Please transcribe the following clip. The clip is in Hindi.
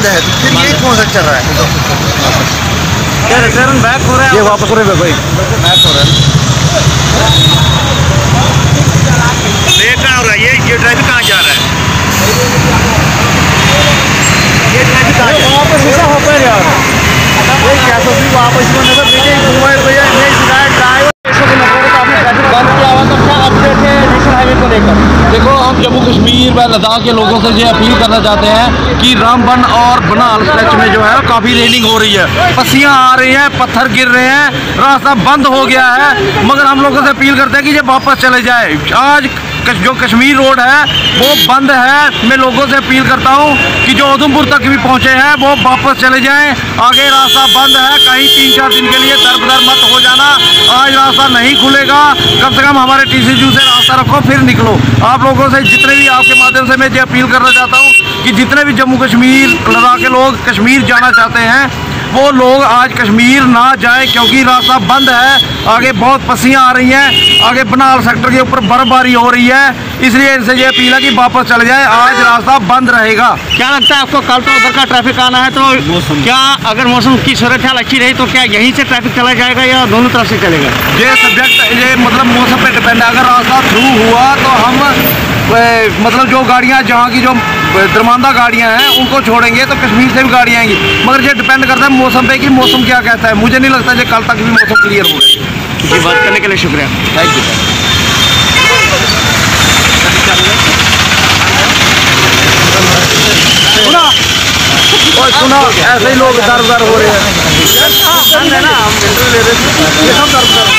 बंद है तो फिर ये कौन सा चल रहा है? क्या रिटर्न बैक हो रहा है ये वापस हो रहे हैं भाई। बैक हो रहा है ये कहाँ हो रहा है ये ये ट्रैफ़िक कहाँ जा रहा है ये ट्रैफ़िक कहाँ जा रहा है वापस ऐसा होता है यार ये क्या सोच रही वापस में नज़र देखिए मोबाइल भैया नहीं शिकायत ड्राइवर आपने ट्रैफ़िक बंद किया हुआ तो क्या अपडेट है नेशनल हाईवे को लेकर देखो, हम जम्मू कश्मीर व लद्दाख के लोगों से ये अपील करना चाहते हैं कि रामबन और बनाल स्ट्रेच में जो है, काफ़ी रेलिंग हो रही है। पसियाँ आ रही हैं, पत्थर गिर रहे हैं, रास्ता बंद हो गया है। मगर हम लोगों से अपील करते हैं कि ये वापस चले जाए। आज जो कश्मीर रोड है, वो बंद है। मैं लोगों से अपील करता हूँ कि जो उधमपुर तक भी पहुँचे हैं, वो वापस चले जाएँ। आगे रास्ता बंद है, कहीं तीन चार दिन के लिए दर बदर मत हो जाना। आज रास्ता नहीं खुलेगा। कम से कम हमारे टी सी से रास्ता रखो, फिर निकलो। आप लोगों से, जितने भी आपके माध्यम से मैं ये अपील करना चाहता हूँ कि जितने भी जम्मू कश्मीर, लद्दाख के लोग कश्मीर जाना चाहते हैं वो लोग आज कश्मीर ना जाएँ क्योंकि रास्ता बंद है। आगे बहुत पसियाँ आ रही हैं। आगे बनाल सेक्टर के ऊपर बर्फबारी हो रही है। इसलिए इनसे ये अपील है कि वापस चले जाए। आज रास्ता बंद रहेगा। क्या लगता है आपको कल तो उधर का ट्रैफ़िक आना है? तो क्या अगर मौसम की सूरत हाल अच्छी रही तो क्या यहीं से ट्रैफ़िक चला जाएगा या दोनों तरफ़ से चलेगा? ये सब्जेक्ट ये मतलब मौसम पर डिपेंड है। अगर रास्ता थ्रू हुआ तो हम मतलब जो गाड़ियाँ जहाँ की जो दरमानदा गाड़ियाँ हैं उनको छोड़ेंगे तो कश्मीर से भी गाड़ियाँ आएँगी। मगर ये डिपेंड करता है मौसम पे कि मौसम क्या कहता है। मुझे नहीं लगता कि कल तक भी मौसम क्लियर होगा। जी बात करने के लिए शुक्रिया। थैंक यू सुना? और सुना? ऐसे ही लोग दर दर हो रहे हैं। ना हम इंटरव्यू ले रहे थे ये सब दर्द बड़ी